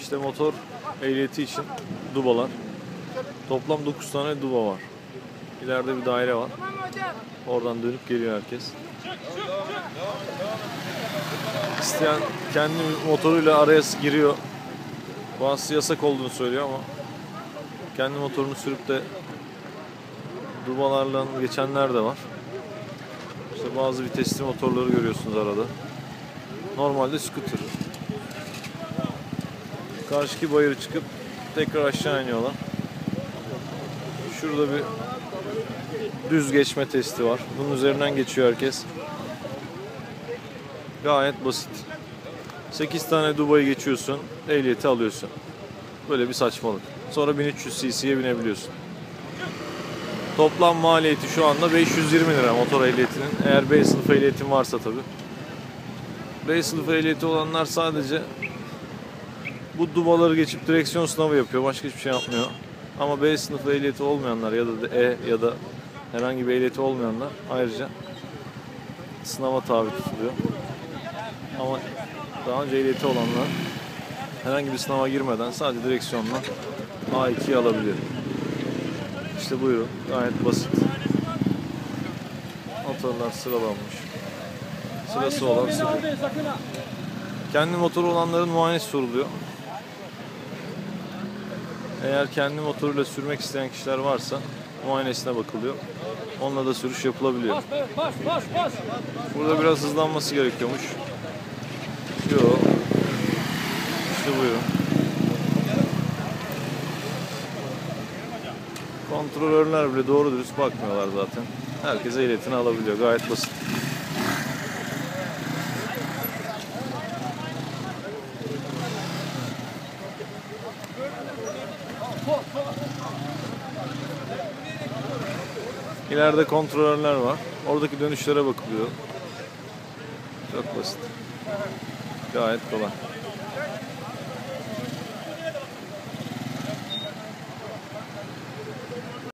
İşte motor ehliyeti için dubalar. Toplam 9 tane duba var. İleride bir daire var. Oradan dönüp geliyor herkes. Çık, çık, çık. İsteyen kendi motoruyla araya giriyor. Bazısı yasak olduğunu söylüyor ama kendi motorunu sürüp de dubalarla geçenler de var. İşte bazı vitesli motorları görüyorsunuz arada. Normalde scooter. Karşıki bayırı çıkıp tekrar aşağı iniyorlar. Şurada bir düz geçme testi var. Bunun üzerinden geçiyor herkes. Gayet basit. 8 tane Dubai'yi geçiyorsun, ehliyeti alıyorsun. Böyle bir saçmalık. Sonra 1300 cc'ye binebiliyorsun. Toplam maliyeti şu anda 520 lira motor ehliyetinin. Eğer B sınıfı ehliyetin varsa tabi. B sınıfı ehliyeti olanlar sadece bu dubaları geçip direksiyon sınavı yapıyor. Başka hiçbir şey yapmıyor. Ama B sınıfı ehliyeti olmayanlar ya da E ya da herhangi bir ehliyeti olmayanlar ayrıca sınava tabi tutuluyor. Ama daha önce ehliyeti olanlar herhangi bir sınava girmeden sadece direksiyonla A2'yi alabiliyor. İşte buyurun. Gayet basit. Motorlar sıralanmış. Sırası olan sıfır. Kendi motoru olanların muayenesi soruluyor. Eğer kendi motoruyla sürmek isteyen kişiler varsa muayenesine bakılıyor. Onunla da sürüş yapılabiliyor. Burada biraz hızlanması gerekiyormuş. Yok. İşte buyurun. Kontrolörler bile doğru dürüst bakmıyorlar zaten. Herkes ehliyetini alabiliyor. Gayet basit. İleride kontrolörler var. Oradaki dönüşlere bakılıyor. Çok basit. Gayet kolay.